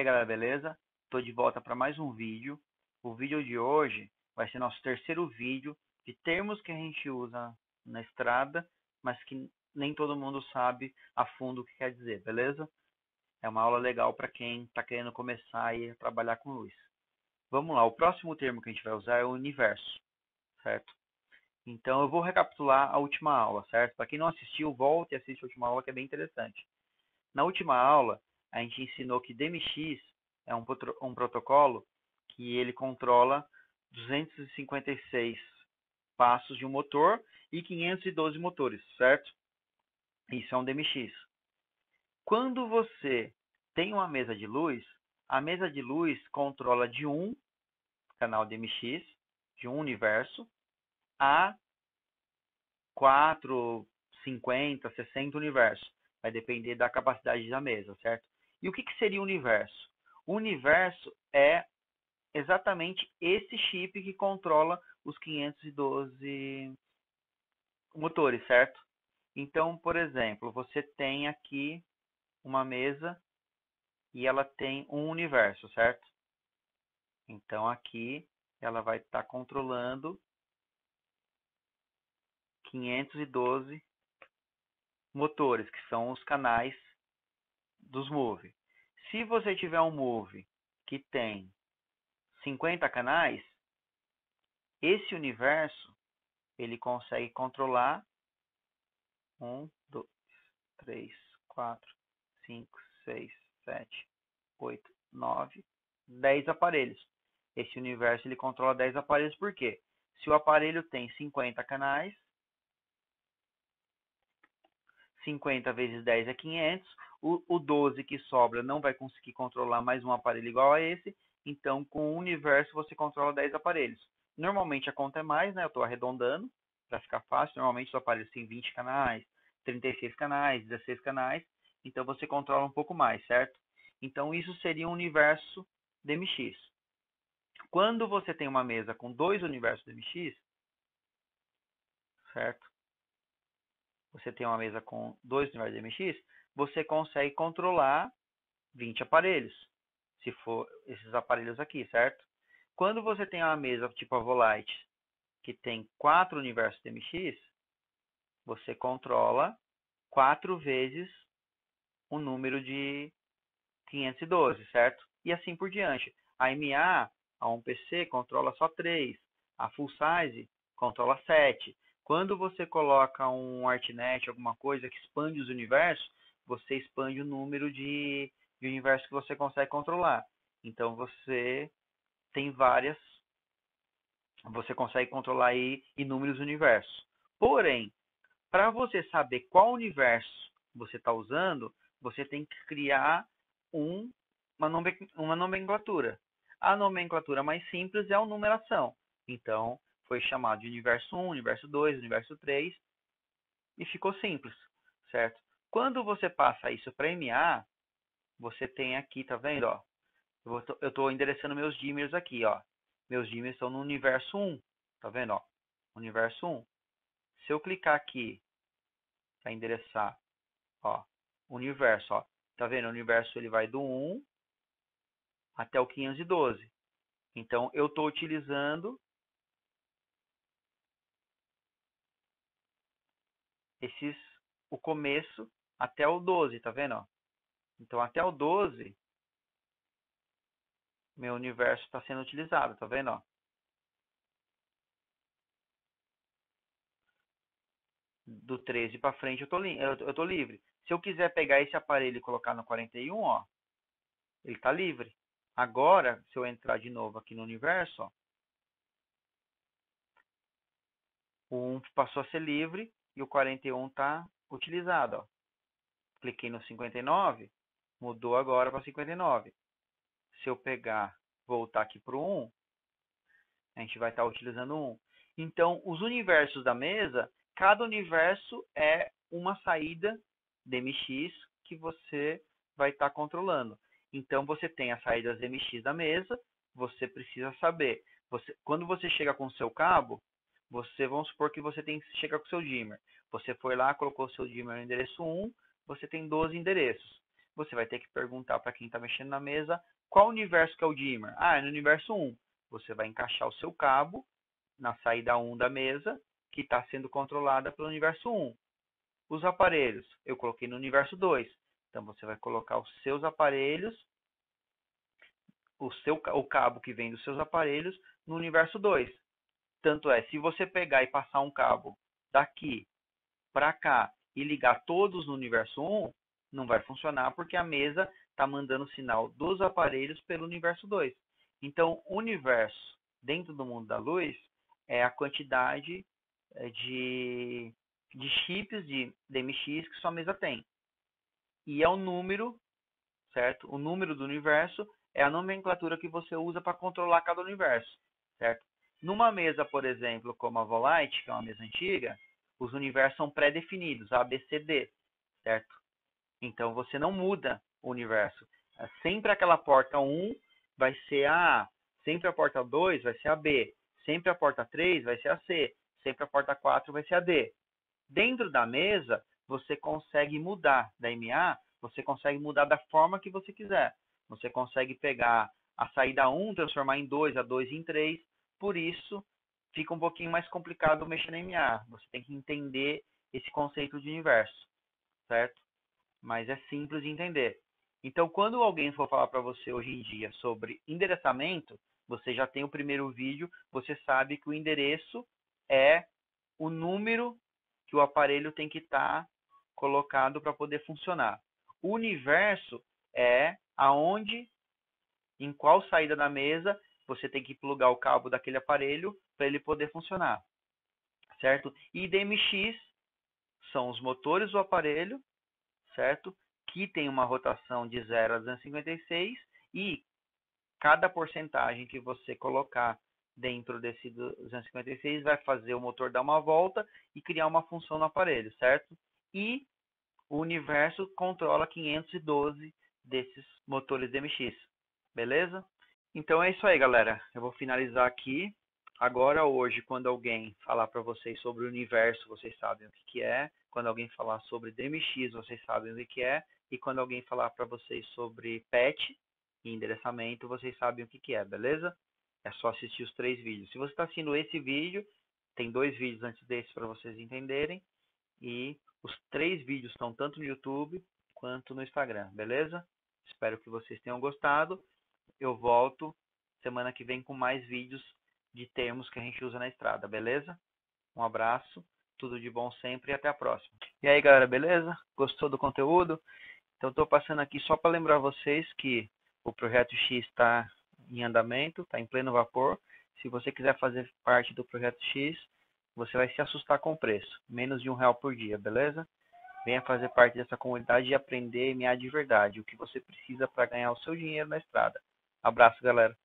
aí galera, beleza? Estou de volta para mais um vídeo. O vídeo de hoje vai ser nosso terceiro vídeo de termos que a gente usa na estrada, mas que nem todo mundo sabe a fundo o que quer dizer, beleza? É uma aula legal para quem está querendo começar a trabalhar com luz. Vamos lá, o próximo termo que a gente vai usar é o universo, certo? Então eu vou recapitular a última aula, certo? Para quem não assistiu, volte e assiste a última aula que é bem interessante. Na última aula, a gente ensinou que DMX é um, um protocolo que ele controla 256 passos de um motor e 512 motores, certo? Isso é um DMX. Quando você tem uma mesa de luz, a mesa de luz controla de um canal DMX, de um universo, a 4, 50, 60 universos. Vai depender da capacidade da mesa, certo? E o que, que seria o universo? O universo é exatamente esse chip que controla os 512 motores, certo? Então, por exemplo, você tem aqui uma mesa e ela tem um universo, certo? Então, aqui ela vai estar tá controlando 512 motores, que são os canais dos Move. Se você tiver um Move que tem 50 canais, esse universo ele consegue controlar 1, 2, 3, 4, 5, 6, 7, 8, 9, 10 aparelhos. Esse universo ele controla 10 aparelhos por quê? Se o aparelho tem 50 canais, 50 vezes 10 é 500. O, o 12 que sobra não vai conseguir controlar mais um aparelho igual a esse. Então, com o universo, você controla 10 aparelhos. Normalmente a conta é mais, né? Eu estou arredondando para ficar fácil. Normalmente os aparelhos têm 20 canais, 36 canais, 16 canais. Então, você controla um pouco mais, certo? Então, isso seria um universo DMX. Quando você tem uma mesa com dois universos DMX, certo? Você tem uma mesa com dois universos MX, você consegue controlar 20 aparelhos, se for esses aparelhos aqui, certo? Quando você tem uma mesa tipo a Volite, que tem quatro universos MX, você controla quatro vezes o número de 512, certo? E assim por diante. A MA, a 1PC, controla só 3. A Full Size controla 7. Quando você coloca um ArtNet, alguma coisa que expande os universos, você expande o número de, de universos que você consegue controlar. Então você tem várias, você consegue controlar aí inúmeros universos. Porém, para você saber qual universo você está usando, você tem que criar um, uma nomenclatura. A nomenclatura mais simples é a numeração. Então, foi chamado de universo 1, universo 2, universo 3 e ficou simples, certo? Quando você passa isso para MA, você tem aqui, tá vendo, ó? Eu estou endereçando meus dimmers aqui, ó. Meus dimmers estão no universo 1, tá vendo, ó? Universo 1. Se eu clicar aqui para endereçar, ó, universo, ó. Tá vendo? O universo ele vai do 1 até o 512. Então eu estou utilizando esses o começo até o 12, tá vendo? Então até o 12 meu universo está sendo utilizado, tá vendo? Ó? Do 13 para frente eu tô, eu, eu tô livre. Se eu quiser pegar esse aparelho e colocar no 41, ó, ele está livre. Agora, se eu entrar de novo aqui no universo, ó, o 1 passou a ser livre e o 41 está utilizado. Ó. Cliquei no 59, mudou agora para 59. Se eu pegar, voltar aqui para o 1, a gente vai estar tá utilizando 1. Então, os universos da mesa, cada universo é uma saída DMX que você vai estar tá controlando. Então, você tem as saídas DMX da mesa, você precisa saber. Você, quando você chega com o seu cabo, você, vamos supor que você tem chega com o seu dimmer. Você foi lá, colocou o seu dimmer no endereço 1, você tem 12 endereços. você vai ter que perguntar para quem está mexendo na mesa qual universo que é o dimmer. Ah, é no universo 1. Você vai encaixar o seu cabo na saída 1 da mesa, que está sendo controlada pelo universo 1. Os aparelhos, eu coloquei no universo 2. Então, você vai colocar os seus aparelhos, o, seu, o cabo que vem dos seus aparelhos, no universo 2. Tanto é, se você pegar e passar um cabo daqui para cá e ligar todos no universo 1, não vai funcionar porque a mesa está mandando sinal dos aparelhos pelo universo 2. Então, o universo dentro do mundo da luz é a quantidade eh, de, de chips de DMX que sua mesa tem. E é o número, certo? O número do universo é a nomenclatura que você usa para controlar cada universo, certo? Numa mesa, por exemplo, como a Volite, que é uma mesa antiga, os universos são pré-definidos, A, B, C, D, certo? Então você não muda o universo. É sempre aquela porta 1 vai ser a A, sempre a porta 2 vai ser a B, sempre a porta 3 vai ser a C, sempre a porta 4 vai ser a D. Dentro da mesa, você consegue mudar da MA, você consegue mudar da forma que você quiser. Você consegue pegar a saída 1, transformar em 2, a 2 em 3. Por isso, fica um pouquinho mais complicado mexer na MA. Você tem que entender esse conceito de universo, certo? Mas é simples de entender. Então, quando alguém for falar para você hoje em dia sobre endereçamento, você já tem o primeiro vídeo, você sabe que o endereço é o número que o aparelho tem que estar tá colocado para poder funcionar. O universo é aonde, em qual saída da mesa, você tem que plugar o cabo daquele aparelho para ele poder funcionar. Certo? E DMX são os motores do aparelho, certo? Que tem uma rotação de 0 a 256 e cada porcentagem que você colocar dentro desse 256 vai fazer o motor dar uma volta e criar uma função no aparelho, certo? E o universo controla 512 desses motores DMX, beleza? Então é isso aí, galera. Eu vou finalizar aqui. Agora, hoje, quando alguém falar para vocês sobre o universo, vocês sabem o que, é. Quando alguém falar sobre DMX, vocês sabem o que, é. E quando alguém falar para vocês sobre PET e endereçamento, vocês sabem o que, que é, beleza? É só assistir os três vídeos. Se você está assistindo esse vídeo, tem dois vídeos antes desse para vocês entenderem. E os três vídeos estão tanto no YouTube quanto no Instagram, beleza? Espero que vocês tenham gostado. Eu volto semana que vem com mais vídeos de termos que a gente usa na estrada, beleza? Um abraço, tudo de bom sempre e até a próxima. E aí, galera, beleza? Gostou do conteúdo? Então, estou passando aqui só para lembrar vocês que o Projeto X está em andamento, está em pleno vapor. Se você quiser fazer parte do Projeto X, você vai se assustar com o preço. Menos de um real por dia, beleza? Venha fazer parte dessa comunidade e aprender MA de verdade, o que você precisa para ganhar o seu dinheiro na estrada. Abraço, galera.